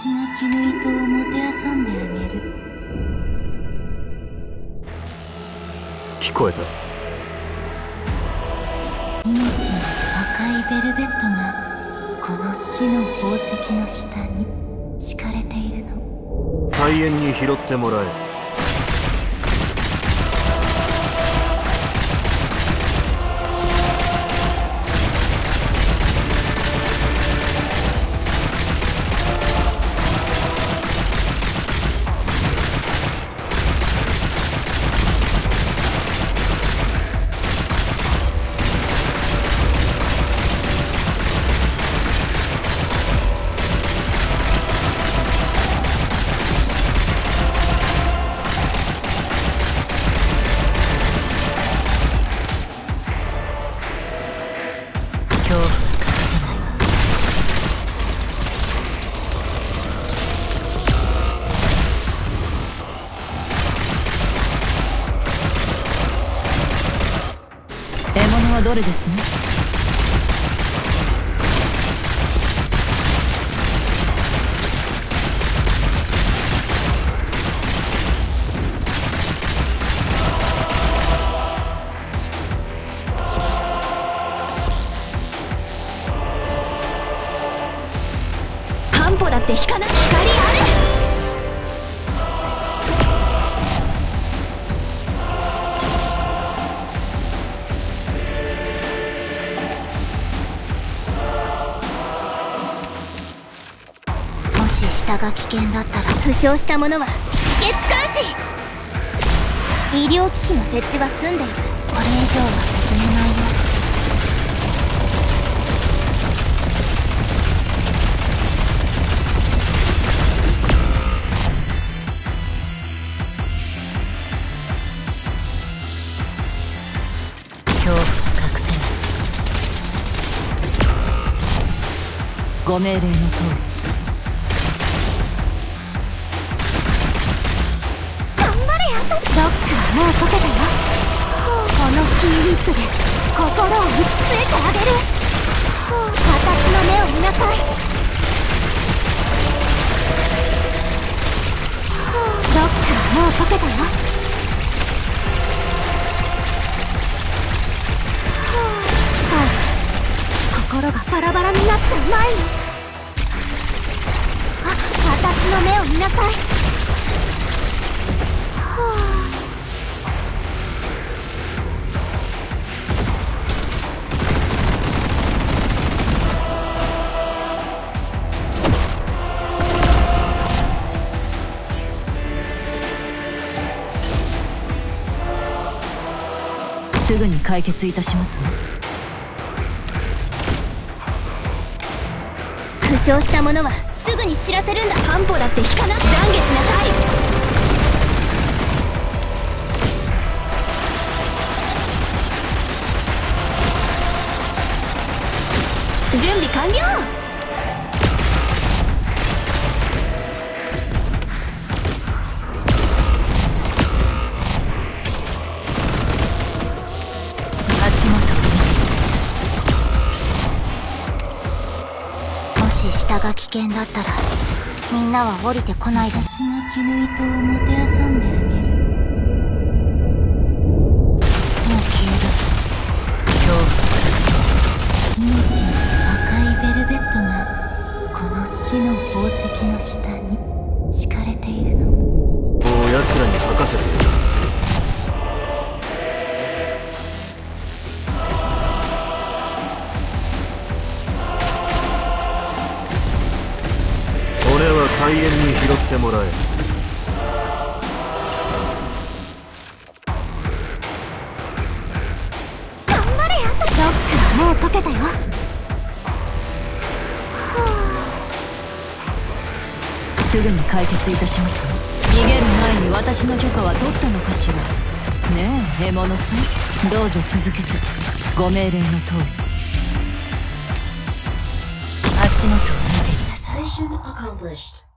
私が絹糸をもてあそんであげる。聞こえた。命の赤いベルベットがこの死の宝石の下に敷かれているの。開園に拾ってもらえどれですね。だって引かな光あし下が危険だったら。負傷した者は止血監視。医療機器の設置は済んでいる。これ以上は進めないよ。恐怖は隠せないご命令の通りロックはもう解けたよこのキーリップで心を打ち据えてあげる私の目を見なさいロックはもう解けたよ引き返して心がバラバラになっちゃう前にあ私の目を見なさい。すぐに解決いたしますわ負傷した者はすぐに知らせるんだ。半歩だって引かな懺下が危険だったらみんなは降りてこないで私が絹糸をもてあそんであげる。もう消える。恐怖は隠せない命の赤いベルベットがこの死の宝石の下に敷かれているの。もう奴らに任せている。俺は開園に拾ってもらえ。頑張れあとロックはもう解けたよ。すぐに解決いたします。わ逃げる前に私の許可は取ったのかしら。ねえ獲物さん。どうぞ続けて。ご命令の通り。足元を見てみなさい.